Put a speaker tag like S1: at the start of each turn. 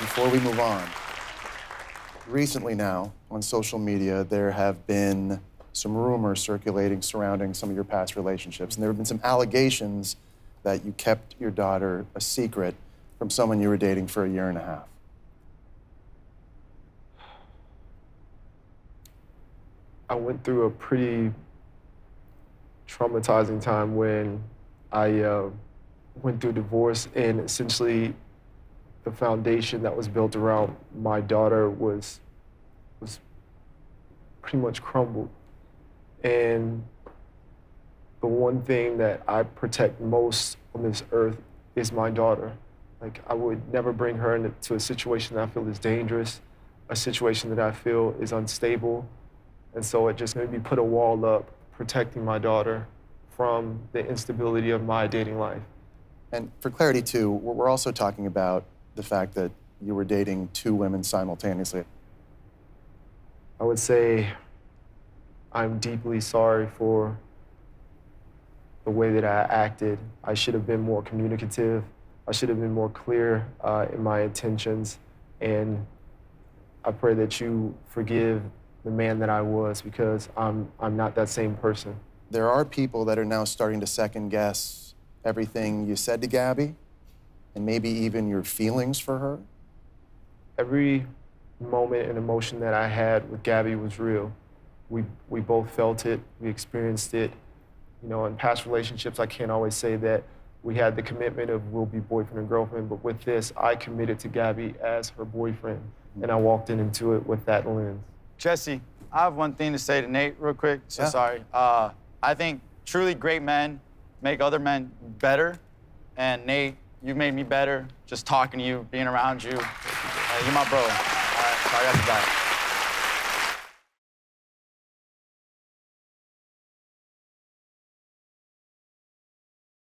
S1: before we move on, recently now on social media, there have been some rumors circulating surrounding some of your past relationships. And there have been some allegations that you kept your daughter a secret from someone you were dating for a year and a half.
S2: I went through a pretty traumatizing time when I uh, went through divorce, and essentially, the foundation that was built around my daughter was was pretty much crumbled. And the one thing that I protect most on this earth is my daughter. Like I would never bring her into a situation that I feel is dangerous, a situation that I feel is unstable. And so it just made me put a wall up protecting my daughter from the instability of my dating life.
S1: And for clarity, too, we're also talking about the fact that you were dating two women simultaneously.
S2: I would say I'm deeply sorry for the way that I acted. I should have been more communicative. I should have been more clear uh, in my intentions. And I pray that you forgive the man that I was because I'm, I'm not that same person.
S1: There are people that are now starting to second guess everything you said to Gabby and maybe even your feelings for her.
S2: Every moment and emotion that I had with Gabby was real. We, we both felt it, we experienced it. You know, in past relationships, I can't always say that we had the commitment of we'll be boyfriend and girlfriend, but with this, I committed to Gabby as her boyfriend, and I walked in into it with that lens.
S3: Jesse, I have one thing to say to Nate real quick. So yeah. sorry. Uh, I think truly great men make other men better. And Nate, you made me better just talking to you, being around you. Uh, you're my bro. All right, so I got you back.